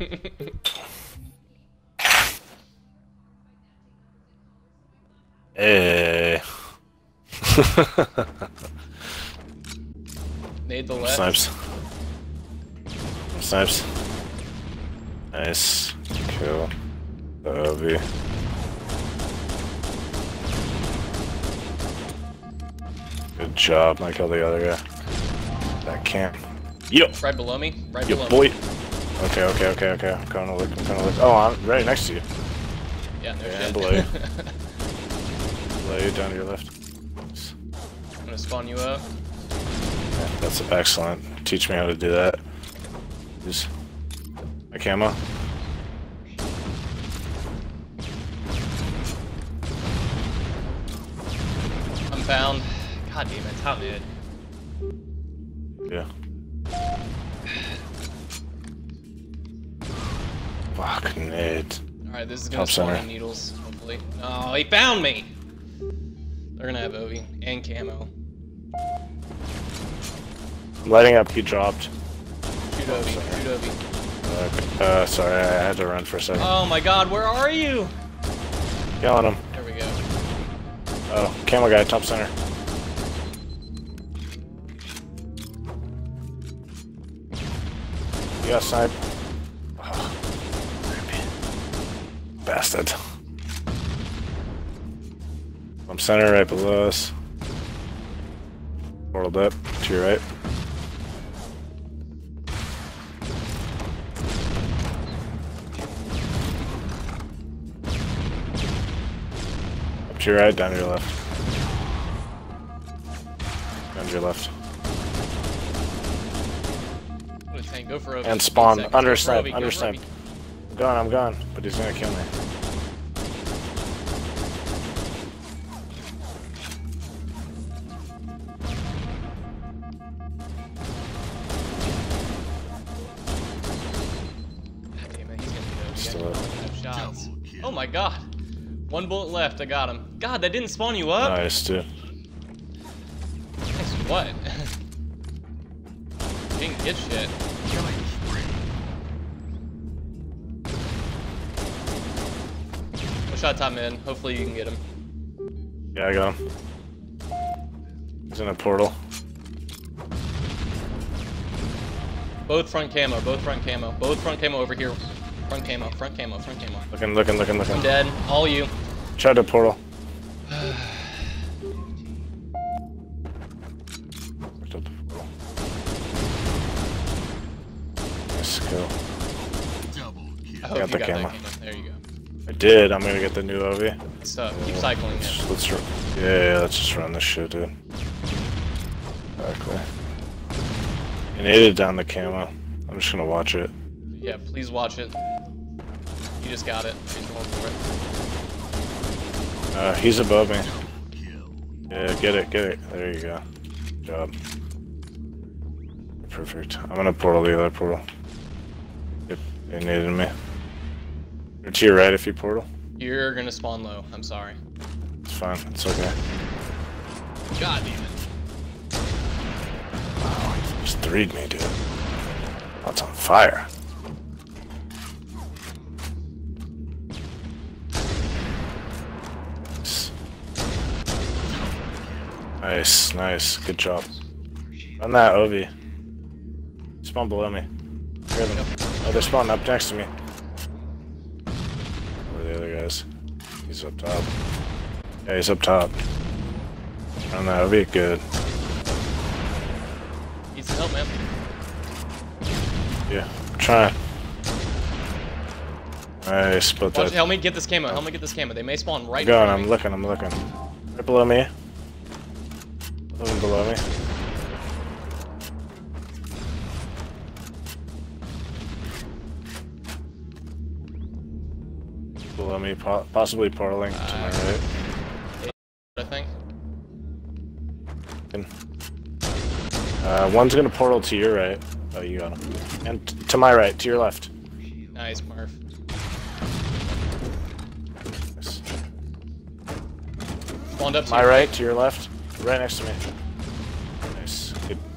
Eh. Hey. Made the left. Snipes. Snipes. Nice. Kill. Obi. Good job, like all the other guy. That camp. Yo! Right below me. Right Yo, below boy! me. Okay, okay, okay, okay. I'm gonna look, I'm gonna look. Oh, I'm right next to you. Yeah, no Yeah, shit. below you. Lay down to your left. I'm gonna spawn you up. That's excellent. Teach me how to do that. Use my camo. I'm found. God damn it, how mid? Yeah. Fuck, Ned. Alright, this is gonna Top spawn center. needles, hopefully. Oh, he found me! They're gonna have Ovi and camo. I'm Lighting up, he dropped. Shoot Ovi, shoot Ovi. Uh, uh, sorry, I had to run for a second. Oh my god, where are you? Killing him. There we go. Oh, camo guy, top center. You got snipe. Bastard. I'm center right below us. Portaled up to your right. Up to your right, down to your left. Down to your left. What a tank, go for. And spawn. Seconds. Under Go for snipe, Ovi, go under for I'm gone, I'm gone. But he's gonna kill me. My god. One bullet left, I got him. God, that didn't spawn you up? Nice, dude. For what? Didn't get shit. One shot top mid. Hopefully you can get him. Yeah, I got him. He's in a portal. Both front camo, both front camo, both front camo over here. Front camo, front camo, front camo. Looking, looking, looking, looking. I'm dead. All you. Tried to portal. Up the portal. I got the got camo. There you go. I did. I'm gonna get the new OV. So keep cycling. Let's, let's yeah, yeah, let's just run this shit, dude. Exactly. And it down the camo. I'm just gonna watch it. Yeah, please watch it. You just got it. He's going for it. Uh, he's above me. Yeah, get it, get it. There you go. Good job. Perfect. I'm gonna portal the other portal. Yep, they needed me. Or to your right if you portal. You're gonna spawn low. I'm sorry. It's fine. It's okay. God damn it. Just threed me, dude. It's on fire. Nice, nice. Good job. On that, Ovi. Spawn below me. Hear them. Oh, they're spawning up next to me. Where are the other guys? He's up top. Yeah, he's up top. On that, Ovi. Good. Need some help, man. Yeah, I'm trying. Nice, but Watch, that. help me get this camo. Help me get this camo. They may spawn right I'm going, I'm looking, I'm looking. Right below me. Below me. Below me, po possibly portaling to my right. I think. Uh, one's gonna portal to your right. Oh, you got him. And t- to my right, to your left. Nice. Nice. Spawned up to My right, to your left. Right next to me.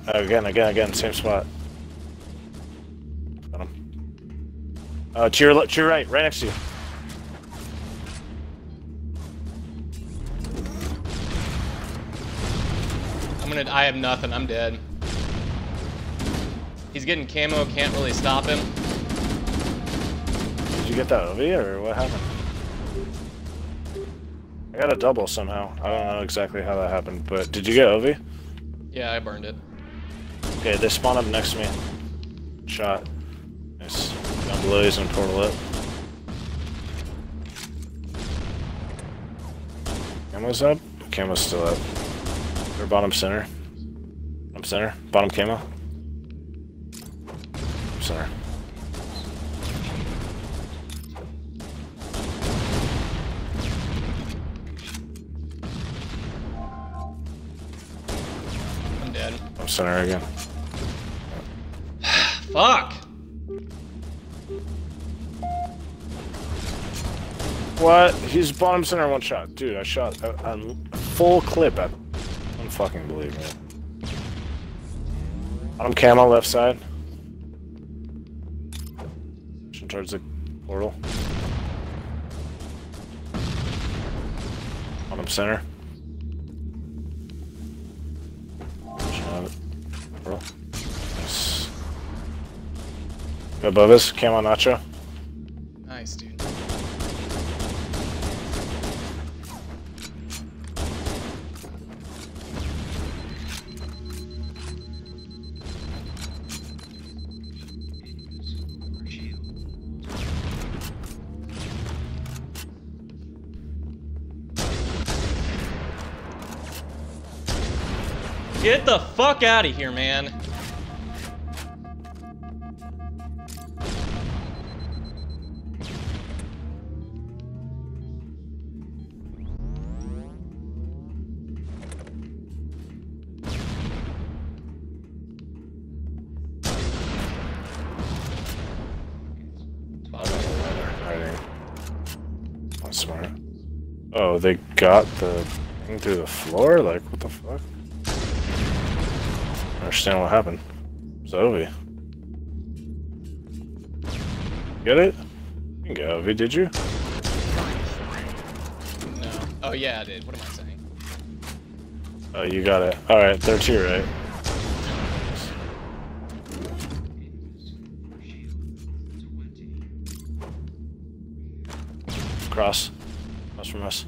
Again, again, again, same spot. Got him. Uh, to your, to your right, right next to you. I'm gonna. I have nothing. I'm dead. He's getting camo. Can't really stop him. Did you get that OV or what happened? I got a double somehow. I don't know exactly how that happened, but did you get OV? Yeah, I burned it. Okay, they spawn up next to me. Shot. Nice. Down below, he's in portal up. Camo's up? Camo's still up. They're bottom center. Bottom center. Bottom camo. Center. I'm dead. Bottom center again. Fuck. What? He's bottom center one shot. Dude, I shot a, a full clip at Unfucking believe me. Bottom on left side. Towards the portal. Bottom center. Portal. Above us, camo nacho. Nice, dude. Get the fuck out of here, man. Oh, they got the thing through the floor? Like, what the fuck? I don't understand what happened. Zoe. Get it? You Ovi, did you? No. Oh yeah, I did. What am I saying? Oh, you got it. Alright, they're to your right. Cross. From us.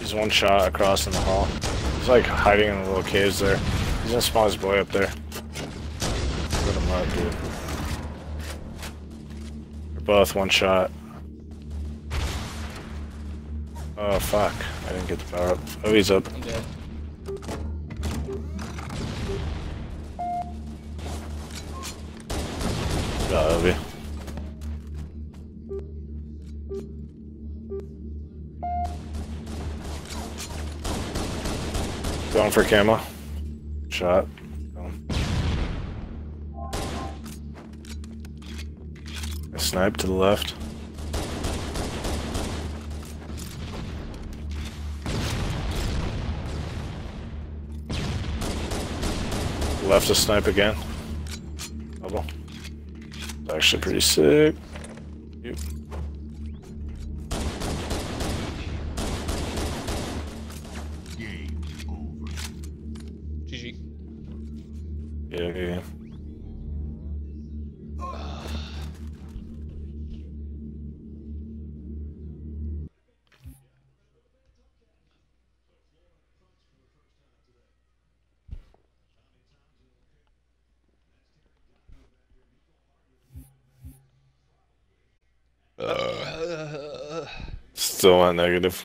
He's one shot across in the hall. He's like hiding in the little caves there. He's gonna spawn his boy up there. Put him up, dude. They're both one shot. Oh fuck. I didn't get the power up. Oh, he's up. I'm dead. Got Going for camo. Shot. A snipe to the left. Left a snipe again. Double. Actually pretty sick. Yep. Yeah, uh. yeah, yeah. Still not negative.